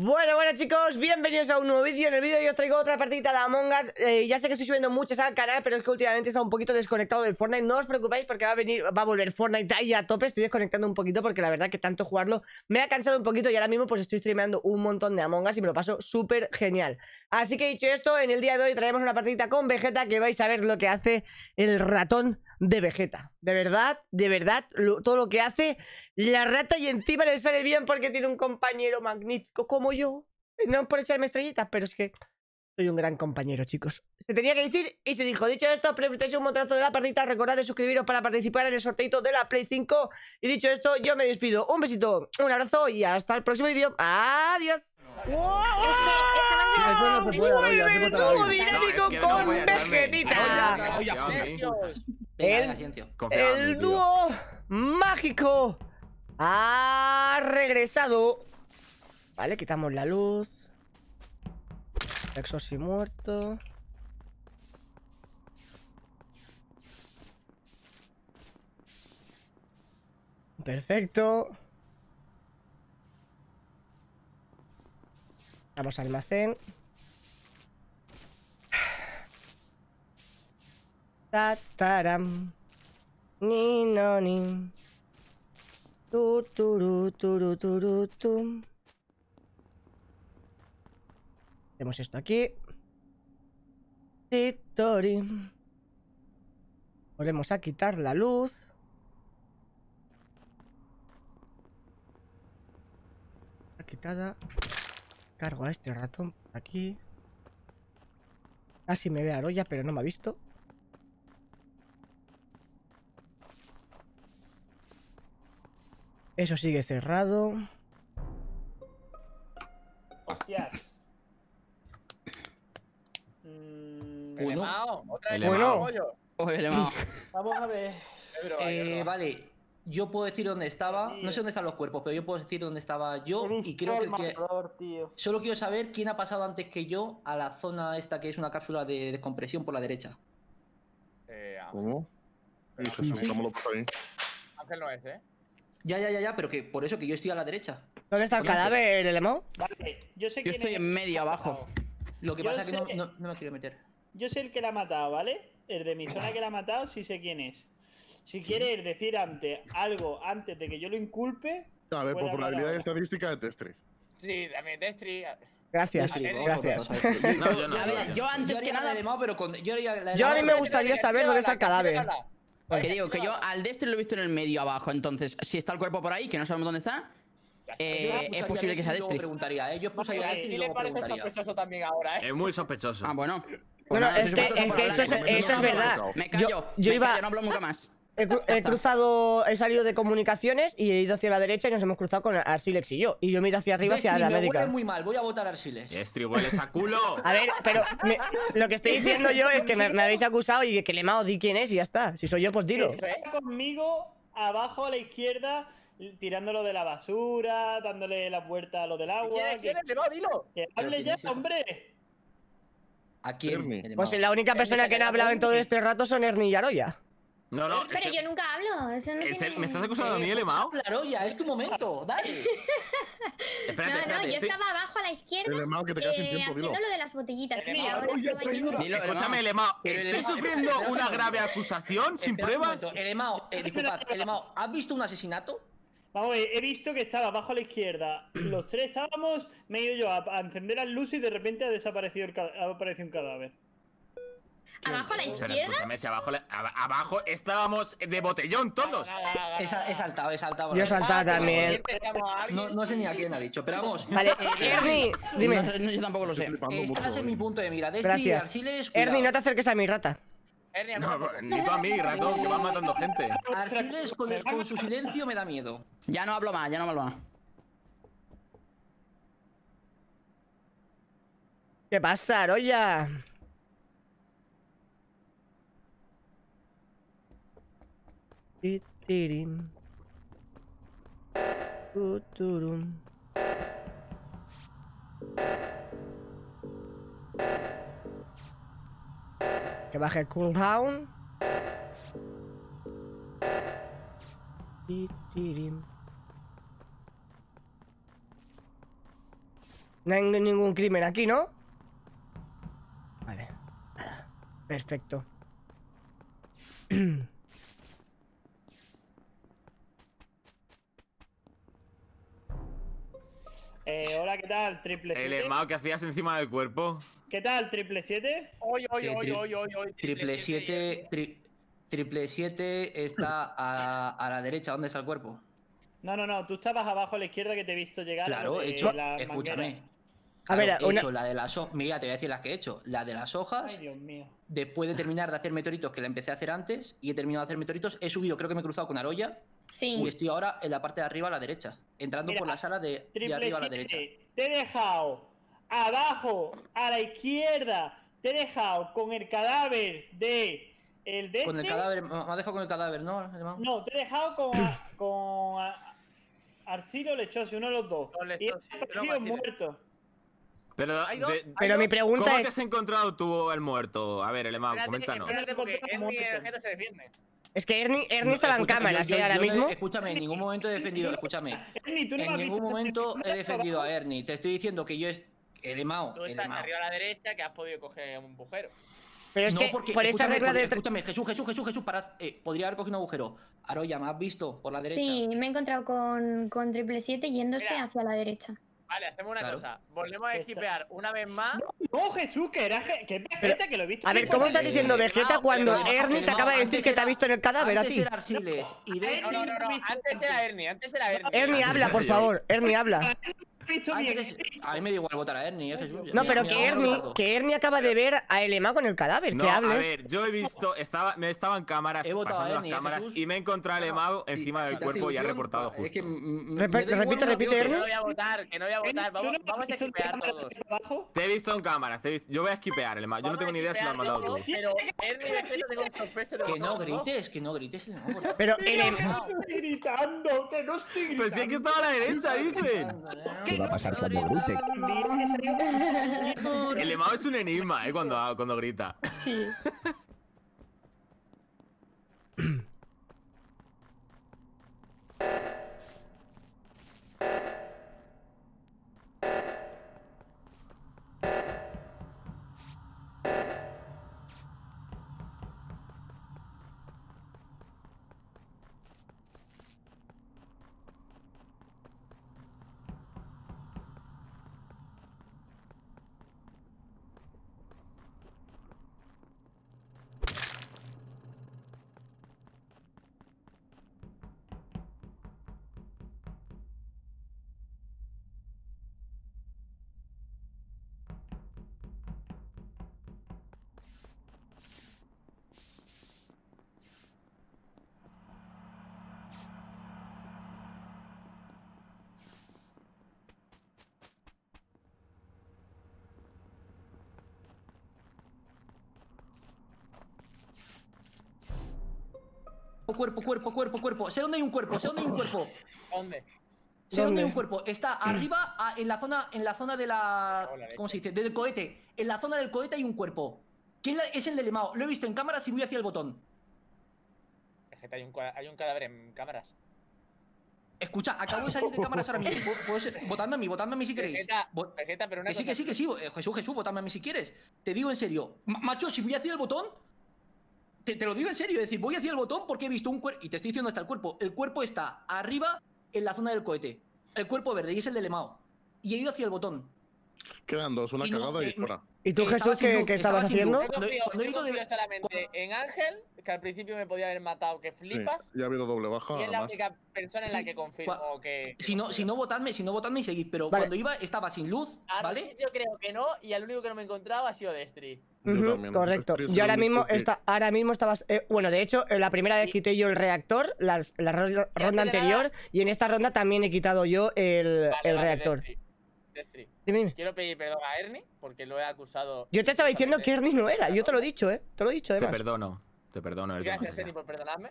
Bueno, bueno chicos, bienvenidos a un nuevo vídeo. En el vídeo yo os traigo otra partidita de Among Us. Eh, Ya sé que estoy subiendo muchas al canal Pero es que últimamente está un poquito desconectado del Fortnite. No os preocupéis porque va a venir, va a volver Fortnite ahí a tope. Estoy desconectando un poquito porque la verdad que tanto jugarlo Me ha cansado un poquito y ahora mismo pues estoy streameando un montón de Among Us Y me lo paso súper genial. Así que dicho esto, en el día de hoy traemos una partidita con Vegeta Que vais a ver lo que hace el ratón de Vegeta. De verdad, de verdad, todo lo que hace la rata y encima le sale bien porque tiene un compañero magnífico como yo. No por echarme estrellitas, pero es que soy un gran compañero, chicos. Se tenía que decir y se dijo. Dicho esto, un montonazo de la partida. Recordad de suscribiros para participar en el sorteito de la Play 5. Y dicho esto, yo me despido. Un besito, un abrazo y hasta el próximo vídeo. Adiós. ¡Wow! ¡Muy dinámico con Vegetita! El, dúo mágico ha regresado. Vale, quitamos la luz. y muerto. Perfecto. Vamos al almacén. Tataram. Ni no ni. Tu esto aquí. Tori. Volvemos a quitar la luz. Quitada. Cargo a este ratón aquí. Casi me ve a Aroya, pero no me ha visto. Eso sigue cerrado. Hostias. Mm, otra vez bueno. Vamos a ver. Eh, vale, yo puedo decir dónde estaba. No sé dónde están los cuerpos, pero yo puedo decir dónde estaba yo. Y creo que. Solo quiero saber quién ha pasado antes que yo a la zona esta que es una cápsula de descompresión por la derecha. Eh, ¿Cómo? ¿Cómo lo ahí? Ángel no es, ¿eh? Ya, ya, ya, ya, pero que por eso que yo estoy a la derecha. ¿Dónde está el cadáver, Elemo? Vale, yo sé Yo estoy en medio abajo. Lo que pasa es que no, me quiero meter. Yo sé el que la ha matado, ¿vale? El de mi zona que la ha matado, sí sé quién es. Si quieres decir antes algo antes de que yo lo inculpe. A ver, por la habilidad estadística de Testri. Sí, dame Testri. Gracias, gracias. a ver, yo antes que nada. Pero yo, a mí me gustaría saber dónde está el cadáver. Que digo, que yo al Destri lo he visto en el medio abajo. Entonces, si está el cuerpo por ahí, que no sabemos dónde está, eh, es posible que sea Destri. preguntaría, ¿eh? Yo puse a Destri y le parece sospechoso también ahora, ¿eh? Es muy sospechoso. Ah, bueno. Bueno, es que, es que eso, es, eso es verdad. Me callo. Yo, iba. no hablo nunca más. He, cruzado, he salido de comunicaciones y he ido hacia la derecha y nos hemos cruzado con Arsilex y yo. Y yo me he ido hacia arriba, hacia la médica. muy mal, voy a votar a Arsilex. Destri, hueles a culo. A ver, pero lo que estoy diciendo yo es que me, habéis acusado y que le he di quién es y ya está. Si soy yo, pues dilo. conmigo, abajo a la izquierda, tirándolo de la basura, dándole la puerta a lo del agua. ¿Quién es? ¿Quién es? Le va, dilo. Que hable ya, hombre. ¿A quién? Pues la única persona que han hablado en todo este rato son Ernie y Aroya. No, no. Pero yo nunca hablo. Eso no ¿Me estás acusando a mí, Elemao? Claro, ya, es tu momento. Dale. espérate, no, no, yo estaba abajo a la izquierda. Elemao, que te quedas sin eh, tiempo, dilo. lo de las botellitas. Mira, ahora Escúchame, Elemao. ¿Estoy sufriendo una grave acusación sin pruebas? Elemao, eh, disculpad, Elemao, ¿has visto un asesinato? Vamos, he visto que estaba abajo a la izquierda. Los tres estábamos, me he ido yo a, encender las luces y de repente ha desaparecido ha aparecido un cadáver. ¿Abajo a la izquierda? Escúchame, si abajo, abajo estábamos de botellón todos. He, saltado, he saltado. Yo he saltado también. No, sé ni a quién ha dicho, pero vamos. Vale, eh, Ernie, dime. yo tampoco lo sé. Estás en mi punto de mira. Gracias. Ernie, no te acerques a mi rata. No, ni tú a mí, ratón, que van matando gente. Arsiles con, con su silencio me da miedo. Ya no hablo más, ya no hablo más. ¿Qué pasa, Aroya? Tuturum. Que baje el cooldown. No hay ningún crimen aquí, ¿no? Vale. Perfecto. Eh, hola, ¿qué tal? Triple El hermano que hacías encima del cuerpo. ¿Qué tal, triple 7? Oye, oye, oye, oye, oye. Triple 7. Triple 7 está a, a, la derecha. ¿Dónde está el cuerpo? No, no, no. Tú estabas abajo a la izquierda que te he visto llegar. Claro, he hecho. escúchame. a ver, he hecho la de las hojas. Mira, te voy a decir las que he hecho. La de las hojas. Ay, Dios mío. Después de terminar de hacer meteoritos, que la empecé a hacer antes, y he terminado de hacer meteoritos, he subido, creo que me he cruzado con Aroya. Sí. Y estoy ahora en la parte de arriba a la derecha. Entrando por la sala de, de arriba a la derecha. Te he dejado abajo a la izquierda. Te he dejado con el cadáver de. El de Con el este. cadáver. Me ha dejado con el cadáver, ¿no? No, te he dejado con. con. Archilo Lechosi, uno de los dos. Y ha muerto. Pero, ¿Hay dos? de- ¿Hay Pero dos? mi pregunta ¿Cómo es. te has encontrado tú el muerto? A ver, Elemao, coméntanos. espérate, porque el gente se defiende. Es que Ernie, Ernie estaba en cámaras, ¿eh? Ahora yo no he- mismo. Escúchame, en ningún momento he defendido. Escúchame. Ernie, tú no En ningún momento he defendido a Ernie. Te estoy diciendo que yo es. Elemao, Tú estás arriba a la derecha que has podido coger un bujero. Pero es no, que porque, por esa regla de. Escúchame, Jesús, Jesús, Jesús, Jesús, parad. Eh, podría haber cogido un agujero. Aroya, ¿me has visto por la derecha? Sí, me he encontrado con, con triple 7 yéndose Mira. hacia la derecha. Vale, hacemos una Claro. cosa. Volvemos a esquipear una vez más. No, Jesús, que era. Que es Vegeta, que lo he visto. A ver, ¿cómo estás diciendo Vegeta no, cuando no, Ernie te acaba de decir antes que te ha era- visto en el cadáver a Antes ti? era Arsiles y de No, no, no, no. Antes era Ernie, antes era Ernie. Ernie, habla, por favor. Ernie, habla. Visto bien. Antes- a mí me da igual votar a Ernie, eh, Jesús. No, Mira, pero mira, que vamos a Ernie, que Ernie acaba de ver a Elema con el cadáver. No, que a hable. ver, yo he visto, estaba, me estaba en cámaras, He a pasando Ernie, las ¿eh, cámaras, Jesús? y me he encontrado a Elemao Si- encima si del hace cuerpo y ha reportado Es justo. que mm, mm, Repite- repite, repite, que otro. Que Ernie. no voy a votar, que no voy a votar. Vamos, ¿Tú no vamos a esquipear todos. Te he visto en cámaras, te he visto- yo voy a esquipear, Elemao. Yo no tengo a ni idea si lo mandado tú. todos, Pero Ernie Que no grites, que no grites. Pero Mira, Elema. que no estoy gritando, que no estoy gritando. Pues sí es que estaba a la derecha, dicen. ¿Qué va a pasar cuando grite? Salió- Elemao es un enigma, eh, cuando, cuando grita. Sí. Cuerpo, cuerpo, cuerpo, cuerpo. Sé dónde hay un cuerpo, sé dónde hay un cuerpo. ¿Dónde? Sé dónde ¿Dónde? hay un cuerpo. Está arriba, a- en la zona, en la zona de la. Hola, ¿Cómo se dice? Del cohete. En la zona del cohete hay un cuerpo. ¿Quién la- es el de Lemao? Lo he visto en cámaras y voy hacia el botón. Vegeta, hay un, cua- hay un cadáver en cámaras. Escucha, acabo de salir de cámaras ahora mismo. ¿Puedo- puedo ser- Votadme a mí, votadme a mí si queréis. Vegeta, Vo- Vegeta, pero una Que sí, cosa. que sí, que sí. eh, Jesús, Jesús, votadme a mí si quieres. Te digo en serio. Ma- macho, si voy hacia el botón. Te, lo digo en serio. Es decir, voy hacia el botón porque he visto un cuerpo. Y te estoy diciendo hasta el cuerpo. El cuerpo está arriba en la zona del cohete. El cuerpo verde y es el de Lemao. Y he ido hacia el botón. Quedan dos, una Y no, cagada y eh, fuera. ¿Y tú, Jesús, qué, estabas haciendo? Yo confío, he yo confío solamente en Ángel, que al principio me podía haber matado, que Sí, flipas. ya ha habido doble baja, Y es la única persona en la Sí, que confirmo que. Si no, confío. si no votadme, si no votadme y seguid. Pero Vale. cuando iba estaba sin luz, Al ¿vale? sitio creo que no, y al único que no me he encontrado ha sido. Yo también. correcto. Estoy Yo ahora mismo, está, ahora mismo estabas. eh, bueno, de hecho, eh, la primera vez quité yo el reactor, la, la ro- ronda anterior, y en esta ronda también he quitado yo el, Vale, el vale, reactor. Dime, dime. Quiero pedir perdón a Ernie porque lo he acusado. Yo te estaba diciendo que. Ernie no era, yo te lo he dicho, ¿eh? Te lo he dicho, Te además. perdono, te perdono. eres Gracias. Ernie, por perdonarme.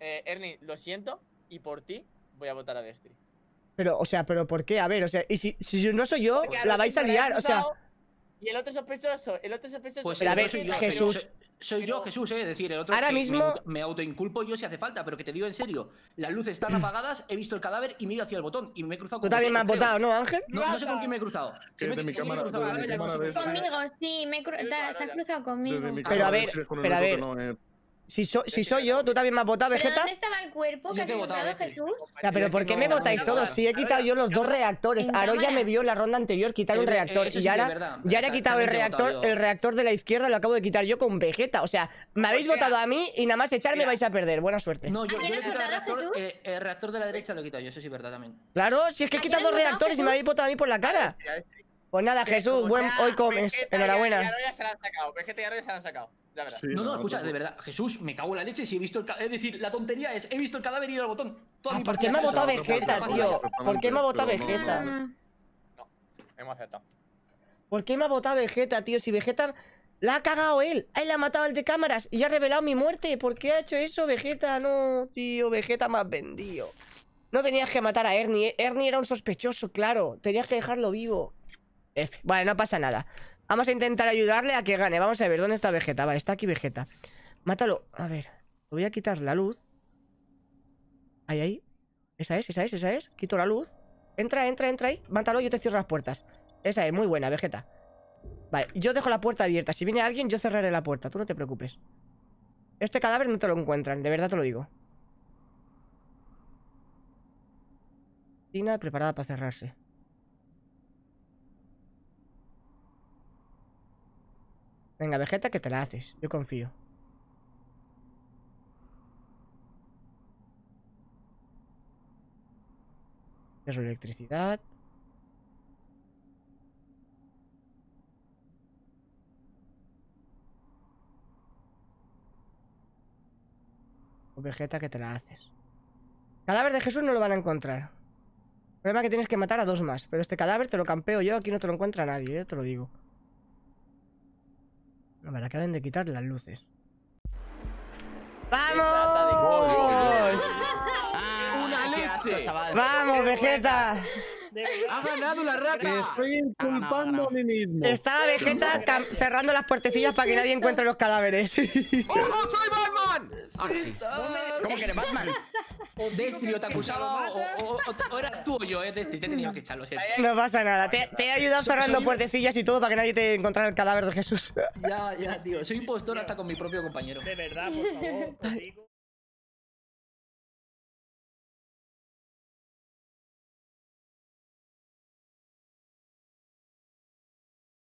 Eh, Ernie, lo siento, y por ti voy a votar a Destry. Pero, o sea, ¿pero por qué? A ver, o sea, y si, si no soy yo, Porque la vais a liar, o sea. Y el otro sospechoso, el otro sospechoso. Pues Pero a ver, Jesús- soy- yo, Jesús, ¿eh? Es decir, el otro Ahora que mismo- Me, me autoinculpo yo si hace falta, pero que te digo en serio. Las luces están apagadas, he visto el cadáver y me he ido hacia el botón y me he cruzado Tú con también me has creo. votado, ¿no, Ángel? No, no sé con quién me he cruzado. Se me- mi he cruzado, desde mi ¿vale? cámara ves- Conmigo, sí, me he cruzado conmigo. Pero a ver, pero a ver. Si, so- si soy yo, tú también me has votado, ¿Pero Vegeta. dónde estaba el cuerpo que has te he votado, encontrado, este. Jesús? Ya, pero ¿por qué me votáis todos? Si he quitado yo los dos reactores. Aroya me vio en la ronda anterior quitar un reactor. Y ahora, es verdad. y ahora he quitado el reactor, el reactor de la izquierda lo acabo de quitar yo con Vegeta. O sea, me habéis votado a mí y nada más echarme vais a perder. Buena suerte. No, yo, ¿A quién yo le he quitado el reactor, eh, el reactor de la derecha lo he quitado yo, eso sí es verdad también. Claro, si es que he ¿A quién quitado dos reactores y me habéis votado a mí por la cara. Ya ves, tío. Pues nada, Jesús, buen, hoy comes. Enhorabuena. Vegeta y Aroya se la han sacado. Sí, No, no, escucha, de verdad, Jesús, me cago en la leche si he visto el Es decir, la tontería es, he visto el cadáver y he ido al botón. Toda Ah, mi ¿Por qué me ha votado Vegeta, tío? ¿Por qué me ha votado no- Vegeta? Ah, Hemos acertado. ¿Por qué me ha votado Vegeta, tío? Si Vegeta la ha cagado él. Él la ha matado al de cámaras y ha revelado mi muerte. ¿Por qué ha hecho eso, Vegeta? No, tío, Vegeta más vendido. No tenías que matar a Ernie. ¿eh? Ernie era un sospechoso, claro. Tenías que dejarlo vivo. F. Vale, no pasa nada. Vamos a intentar ayudarle a que gane. Vamos a ver, ¿dónde está Vegeta? Vale, está aquí Vegeta. Mátalo. A ver, voy a quitar la luz. Ahí, ahí. Esa es, esa es, esa es. Quito la luz. Entra, entra, entra ahí. Mátalo, yo te cierro las puertas. Esa es, muy buena, Vegeta. Vale, yo dejo la puerta abierta. Si viene alguien, yo cerraré la puerta. Tú no te preocupes. Este cadáver no te lo encuentran, de verdad te lo digo. Tina preparada para cerrarse. Venga, Vegeta, que te la haces. Yo confío. Cierro electricidad. Vegeta, que te la haces. Cadáver de Jesús no lo van a encontrar. El problema es que tienes que matar a dos más. Pero este cadáver te lo campeo yo, aquí no te lo encuentra nadie, eh, te lo digo. A ver, acaben de quitar las luces. ¡Vamos! ¡Una Qué asco, leche! ¡Vamos, Vegeta! ¡Ha ganado la rata! Estoy inculpando a mí mismo. Estaba Vegeta cerrando las puertecillas para que nadie encuentre los cadáveres. ¡Ojo, soy Batman! Sí. ¿Cómo que eres Batman? Destri, o te acusaba o, o- o- o eras tú o yo, eh, Destri, te he tenido que echarlo, siento. No pasa nada. Te, te he ayudado cerrando soy- puertecillas y todo para que nadie te encontrara el cadáver de Jesús. Ya, ya, tío, soy impostor hasta con mi propio compañero. De verdad, por favor, contigo.